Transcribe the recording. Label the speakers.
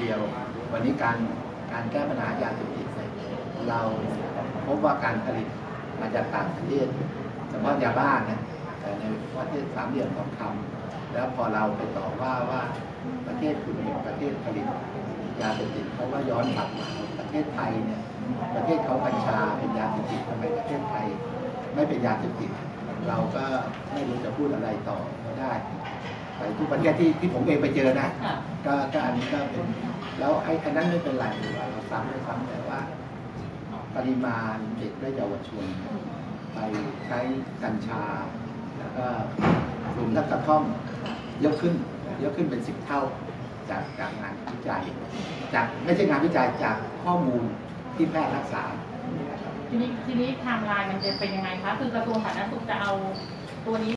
Speaker 1: เดียว วันนี้การการแก้ปัญหายาเสพติดเนี่ยเราพบว่าการผลิตมาจากต่างประเทศเฉพาะยาบ้านะแต่ในประเทศสามเหลี่ยมทองคำแล้วพอเราไปต่อว่าว่าประเทศคุณเป็นประเทศผลิตยาเสพติดเขาก็ย้อนกลับมาประเทศไทยเนี่ยประเทศเขากัญชาเป็นยาเสพติดทำไมประเทศไทย ไม่เป็นยาเสพติด เราก็ไม่รู้จะพูดอะไรต่อก็ได้ไปทุกประเทศที่ที่ผมเองไปเจอนะ
Speaker 2: ค่ะ
Speaker 1: ก็ก็อันนี้ก็เป็นแล้วไอ้อันนั้นไม่เป็นไรหรือว่าเราซ้ำไม่ซ้ำแต่ว่า ปริมาณเด็กและเยาวชนไปใช้กัญชา แล้วก็กลุ่มนักกระท่อมเยอะขึ้นเยอะขึ้นเป็นสิบเท่าจากจากงานวิจัยจากไม่ใช่งานวิจัยจากข้อมูลที่แพทย์รักษา
Speaker 2: ทีนี้ทีนี้ไทม์ไลน์มันจะเป็นยังไงคะคือกระทรวงสาธารณสุขจะเอาตัวนี้